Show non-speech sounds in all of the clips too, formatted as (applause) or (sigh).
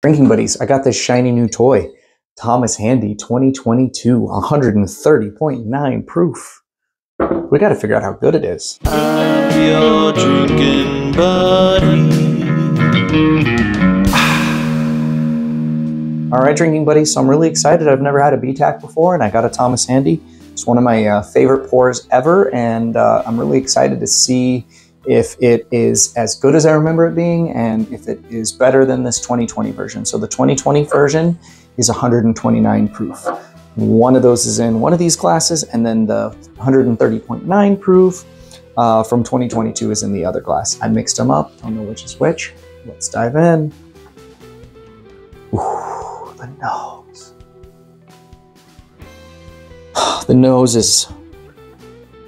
Drinking buddies, I got this shiny new toy. Thomas Handy 2022, 130.9 proof. We got to figure out how good it is. I'm your drinking buddy. (sighs) All right, drinking buddies. So I'm really excited. I've never had a BTAC before, and I got a Thomas Handy. It's one of my uh, favorite pours ever, and uh, I'm really excited to see if it is as good as I remember it being, and if it is better than this 2020 version. So the 2020 version is 129 proof. One of those is in one of these glasses, and then the 130.9 proof uh, from 2022 is in the other glass. I mixed them up. Don't know which is which. Let's dive in. Ooh, the nose. (sighs) The nose is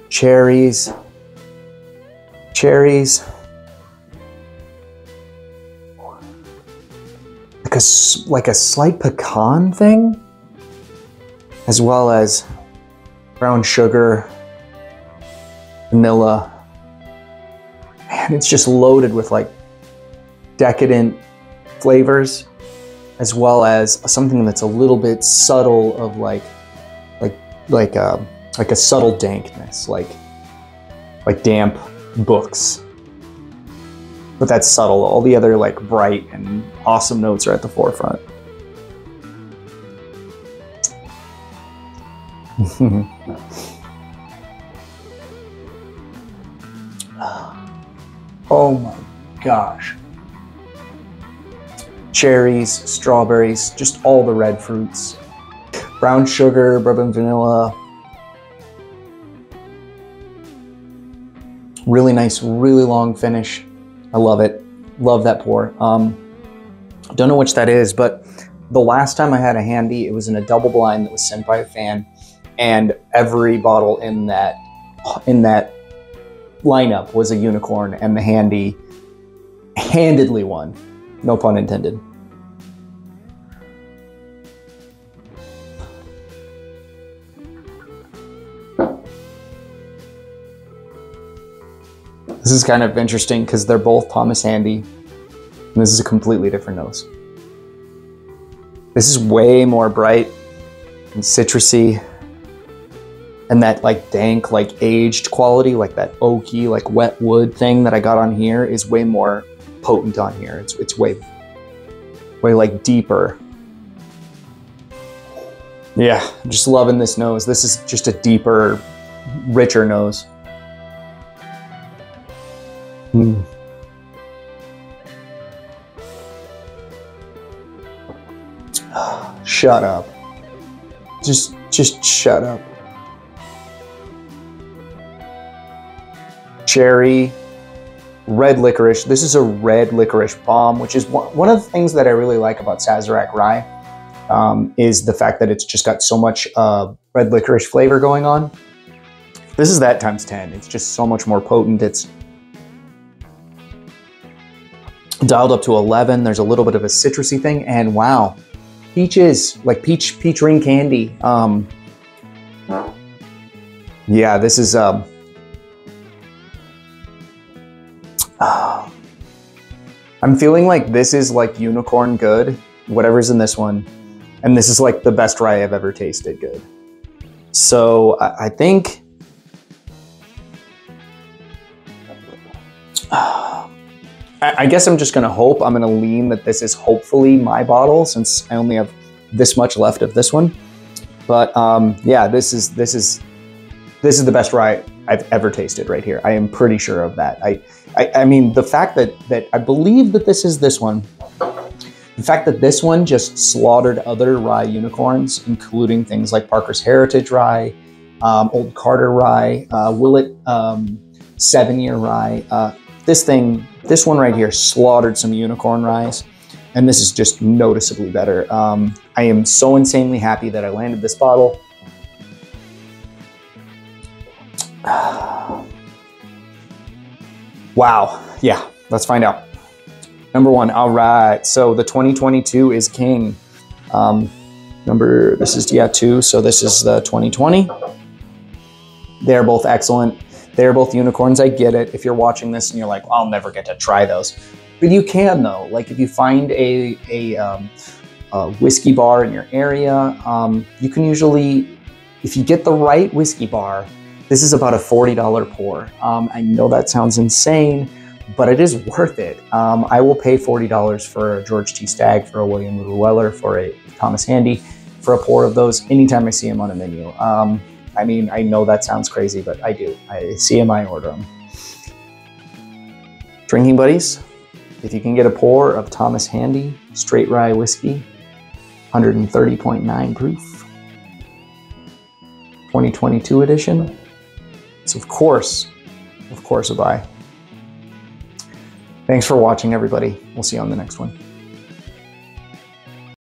cherries, cherries, like a like a slight pecan thing, as well as brown sugar, vanilla, and it's just loaded with like decadent flavors as well as something that's a little bit subtle of like like like a like a subtle dankness like like damp books. But that's subtle. All the other like bright and awesome notes are at the forefront. (laughs) Oh my gosh. Cherries, strawberries, just all the red fruits, brown sugar, bourbon vanilla. Really nice, really long finish. I love it. Love that pour. Um, don't know which that is, but the last time I had a handy, it was in a double blind that was sent by a fan, and every bottle in that in that lineup was a unicorn, and the handy handedly won. No pun intended. This is kind of interesting because they're both Thomas Handy, and this is a completely different nose. This is way more bright and citrusy, and that like dank, like aged quality, like that oaky, like wet wood thing that I got on here is way more potent on here. It's it's way way like deeper. Yeah, just loving this nose. This is just a deeper, richer nose. Mm. Shut up. Just just shut up. Cherry, red licorice. This is a red licorice bomb, which is one, one of the things that I really like about Sazerac Rye um, is the fact that it's just got so much uh, red licorice flavor going on. This is that times 10. It's just so much more potent. It's dialed up to 11. There's a little bit of a citrusy thing, and wow, peaches, like peach peach ring candy. Um, yeah, this is um, (sighs) I'm feeling like this is like unicorn good, whatever's in this one, and this is like the best rye I've ever tasted good. So I, I think. I I guess I'm just gonna hope. I'm gonna lean that this is hopefully my bottle since I only have this much left of this one. But um, yeah, this is this is this is the best rye I've ever tasted right here. I am pretty sure of that. I, I, I mean, the fact that that I believe that this is this one, the fact that this one just slaughtered other rye unicorns, including things like Parker's Heritage Rye, um, Old Carter Rye, uh, Willet um, Seven Year Rye. Uh, this thing, this one right here, slaughtered some unicorn ryes and this is just noticeably better. Um, I am so insanely happy that I landed this bottle. (sighs) Wow. Yeah, let's find out. Number one. All right. So the 2022 is king. Um, number, this is, yeah, two. So this is the 2020. They're both excellent. They're both unicorns. I get it. If you're watching this and you're like, I'll never get to try those. But you can though. Like if you find a a, um, a whiskey bar in your area, um, you can usually, if you get the right whiskey bar, this is about a forty dollar pour. Um, I know that sounds insane, but it is worth it. Um, I will pay forty dollars for a George T. Stagg, for a William Weller, for a Thomas Handy, for a pour of those anytime I see them on a menu. Um, I mean, I know that sounds crazy, but I do. I see them, I order them. Drinking buddies, if you can get a pour of Thomas Handy straight rye whiskey, 130.9 proof, 2022 edition, it's of course, of course, a buy. Thanks for watching, everybody. We'll see you on the next one.